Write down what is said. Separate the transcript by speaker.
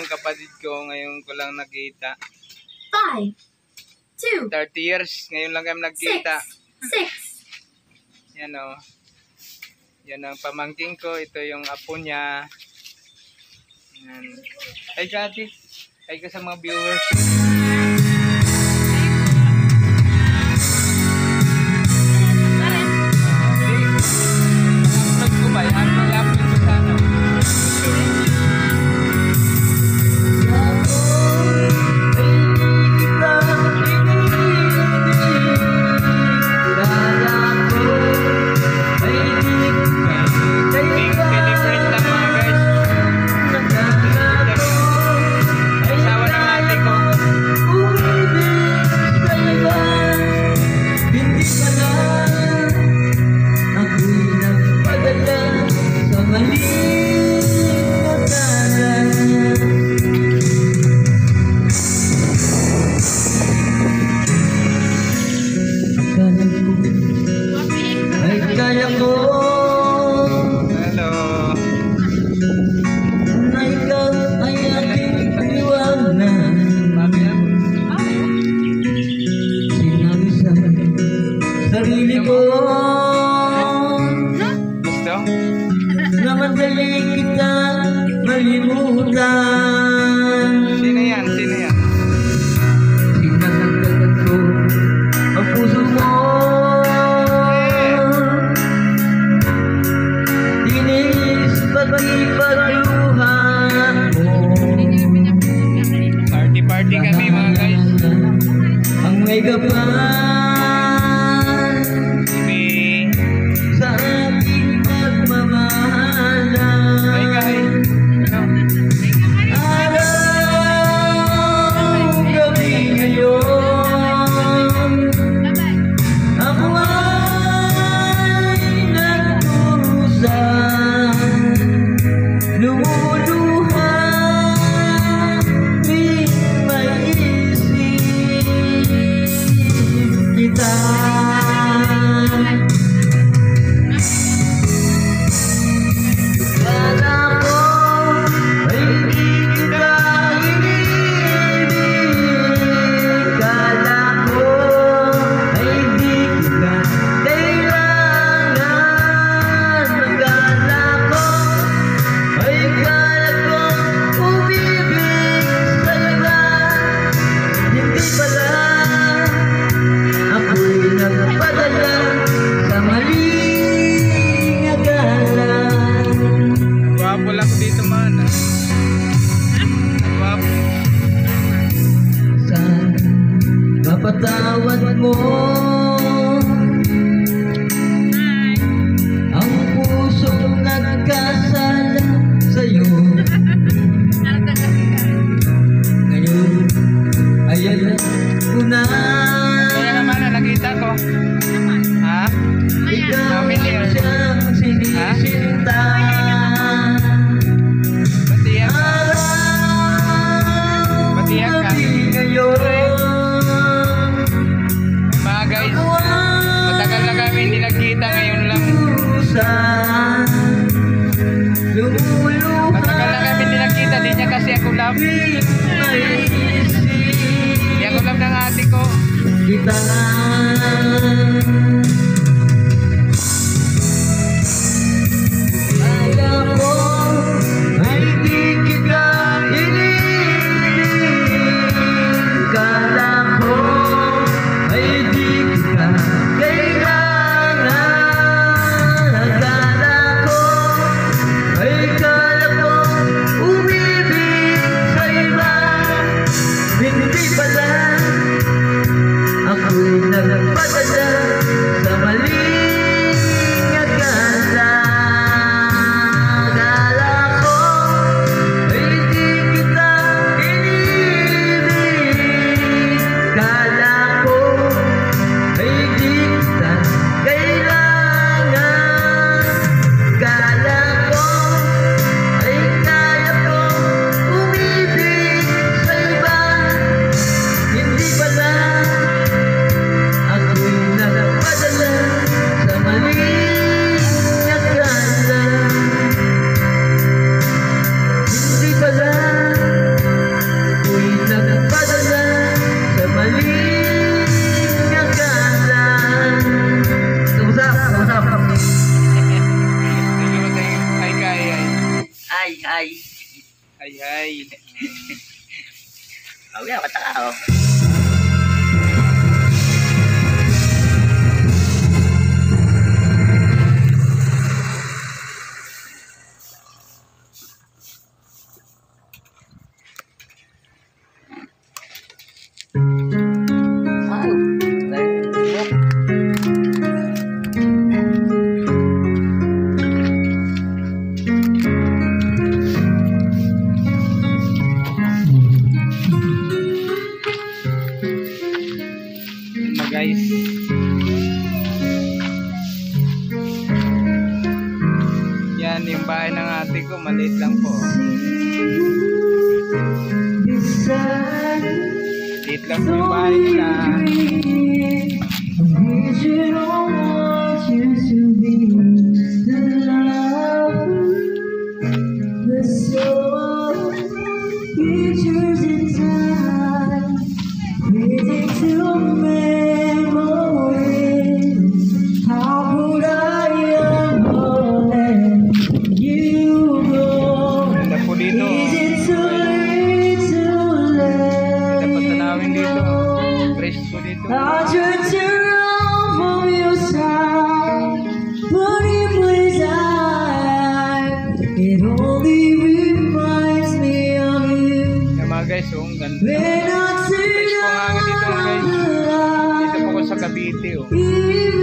Speaker 1: pa yung kapatid ko, ngayon ko lang nakita.
Speaker 2: five, two,
Speaker 1: 30 years, ngayon lang kami nagkita.
Speaker 2: six.
Speaker 1: Yan o. Yan ang pamangking ko. Ito yung apo niya. Yan. Ay, Kati. Ay ka sa mga viewers. Party kami mga guys.
Speaker 3: Ang may gapan mo Ang pusong nagkasala sa'yo Ngayon ay alam ko na
Speaker 1: naman na nakita ko. Ha?
Speaker 3: Ikaw
Speaker 1: Familiar.
Speaker 3: siyang sinisinta
Speaker 1: Batiyan nagkita ngayon lang. Matagal na kami hindi nagkita. Di niya kasi ako love. Di ako love ng ate ko.
Speaker 3: Kita Thank hay-hay. Hay-hay. Awi,
Speaker 1: oh, yeah, mataka, oh.
Speaker 3: Ate ko, maliit lang po. Maliit lang po yung bahay nila.
Speaker 4: Of you.
Speaker 3: Yan mga guys, oh, ang ganda. Po ang hangin dito mga guys. Dito po ko sa Cavite, oh.